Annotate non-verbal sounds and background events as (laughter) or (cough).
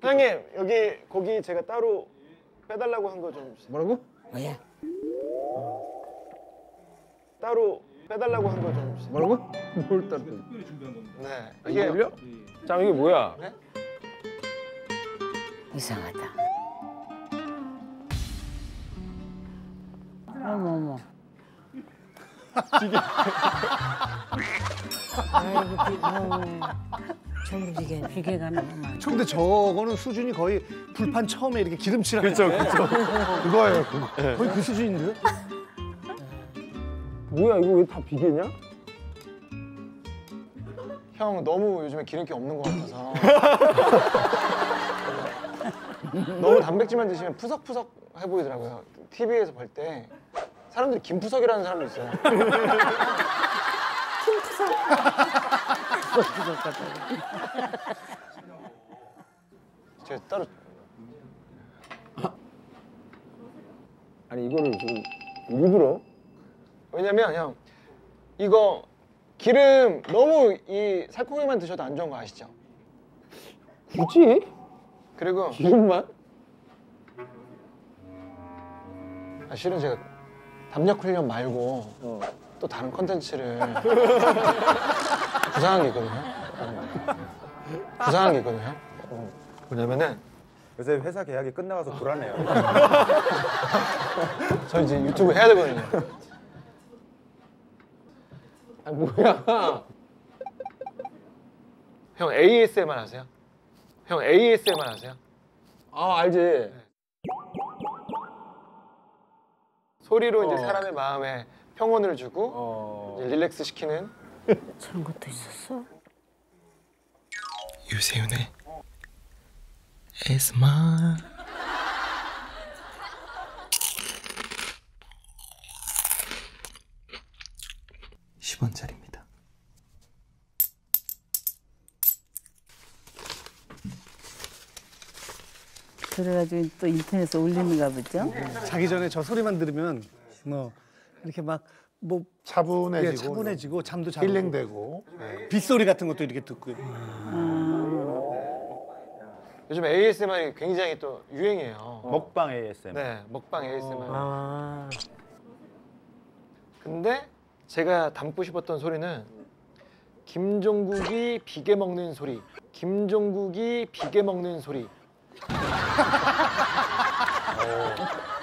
사장님 여기 고기 제가 따로 빼달라고 한 거 좀 뭐라고? 뭐야? 따로 빼달라고 한 거 좀 뭐라고? 뭘 따로? 네. 이게 이게 자 이게 뭐야? 이상하다. 어머 어머. (laughs) 아이고 비, 어우, 전부 비계 비계가 너무 많아. 근데 저거는 수준이 거의 불판 처음에 이렇게 기름칠 그렇죠, 그렇죠. 그거예요. 거의 그 수준인데요? 뭐야 이거 왜 다 비계냐? 형 너무 요즘에 기름기 없는 것 같아서 (laughs) 너무 단백질만 드시면 푸석푸석 해 보이더라고요. TV에서 볼 때 사람들이 김푸석이라는 사람도 있어요. (laughs) 제가 따로 아니 이거를 지금 일부러 왜냐면 형 이거 기름 너무 이 살코기만 드셔도 안 좋은 거 아시죠? 굳이 그리고 기름만? 아, 실은 제가 담력 훈련 말고 어. 또 다른 컨텐츠를 (laughs) 구상한 게 있거든요. 구상한 게 있거든요. 뭐냐면은 요새 회사 계약이 끝나가서 불안해요. (laughs) 저 이제 유튜브 해야 되거든요. 아 뭐야? 형 ASMR 하세요? 형 ASMR 하세요? 아 알지. 소리로 이제 어. 사람의 마음에 평온을 주고 어. 이제 릴렉스 시키는 저런 것도 있었어? 유세윤의 ASMR 10원짜리입니다. 그래가지고 또 인터넷에 올리는가 보죠? 자기 전에 저 소리만 들으면 뭐 이렇게 막뭐 차분해지고 차분해지고 잠도 잘 힐링되고 빗소리 같은 것도 이렇게 듣고 요즘 ASMR이 굉장히 또 유행이에요. 먹방 ASMR. 네, 먹방 ASMR. 아, 근데 제가 담고 싶었던 소리는 김종국이 비계 먹는 소리. 김종국이 비계 먹는 소리. 哈哈哈哈哈！哦。